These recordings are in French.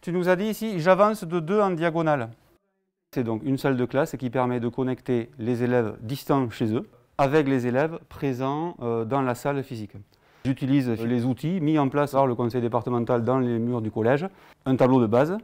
Tu nous as dit ici, j'avance de 2 en diagonale. C'est donc une salle de classe qui permet de connecter les élèves distants chez eux avec les élèves présents euh, dans la salle physique. J'utilise les outils mis en place par le conseil départemental dans les murs du collège, un tableau de base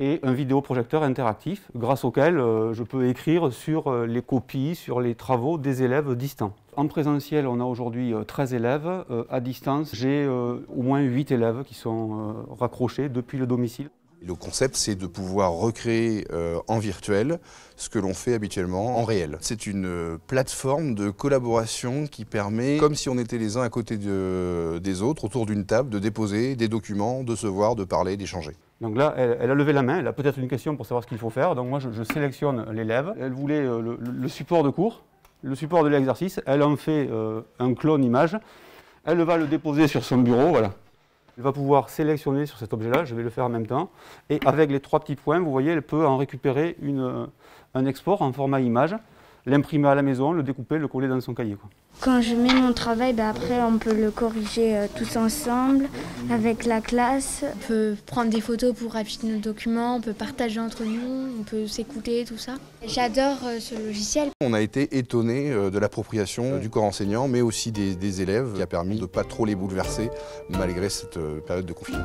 et un vidéoprojecteur interactif grâce auquel euh, je peux écrire sur euh, les copies, sur les travaux des élèves distants. En présentiel, on a aujourd'hui 13 élèves. À distance, j'ai au moins 8 élèves qui sont raccrochés depuis le domicile. Le concept, c'est de pouvoir recréer euh, en virtuel ce que l'on fait habituellement en réel. C'est une euh, plateforme de collaboration qui permet, comme si on était les uns à côté des autres, autour d'une table, de déposer des documents, de se voir, de parler, d'échanger. Donc là, elle, a levé la main, elle a peut-être une question pour savoir ce qu'il faut faire. Donc moi, je, sélectionne l'élève. Elle voulait euh, le, support de cours, le support de l'exercice. Elle en fait un clone image. Elle va le déposer sur son bureau, voilà. Elle va pouvoir sélectionner sur cet objet-là, je vais le faire en même temps. Et avec les trois petits points, vous voyez, elle peut en récupérer un export en format image l'imprimer à la maison, le découper, le coller dans son cahier. Quand je mets mon travail, ben après on peut le corriger euh, tous ensemble avec la classe. On peut prendre des photos pour afficher nos documents, on peut partager entre nous, on peut s'écouter, tout ça. J'adore euh, ce logiciel. On a été étonné euh, de l'appropriation du corps enseignant, mais aussi des, des élèves, qui a permis de ne pas trop les bouleverser malgré cette période de confinement.